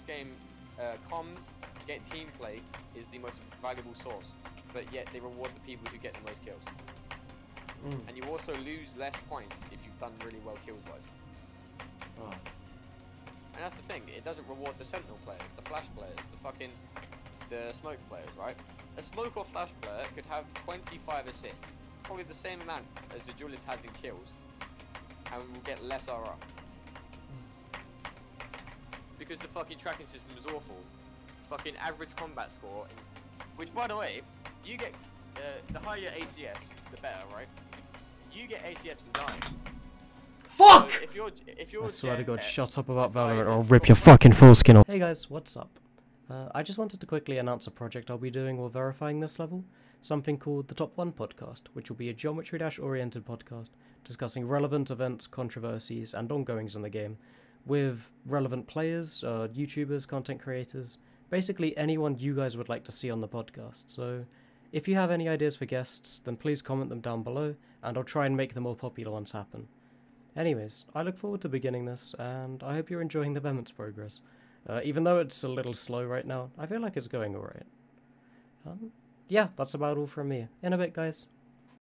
this game, uh, comms, get team play is the most valuable source, but yet they reward the people who get the most kills. Mm. And you also lose less points if you've done really well kills wise. Oh. And that's the thing, it doesn't reward the sentinel players, the flash players, the fucking the smoke players, right? A smoke or flash player could have 25 assists, probably the same amount as the duelist has in kills, and will get less RR. Because the fucking tracking system is awful. Fucking average combat score, which by the way, you get uh, the higher your ACS, the better, right? You get ACS from dying. Fuck! So if you're if you're I swear to God, shut up about it's Valorant or I'll rip your fucking foreskin off. Hey guys, what's up? Uh, I just wanted to quickly announce a project I'll be doing while verifying this level. Something called the Top 1 Podcast, which will be a geometry dash oriented podcast discussing relevant events, controversies, and ongoings in the game with relevant players, uh, YouTubers, content creators, basically anyone you guys would like to see on the podcast. So if you have any ideas for guests, then please comment them down below, and I'll try and make the more popular ones happen. Anyways, I look forward to beginning this, and I hope you're enjoying the Vehemence progress. Uh, even though it's a little slow right now, I feel like it's going alright. Um, yeah, that's about all from me. In a bit, guys.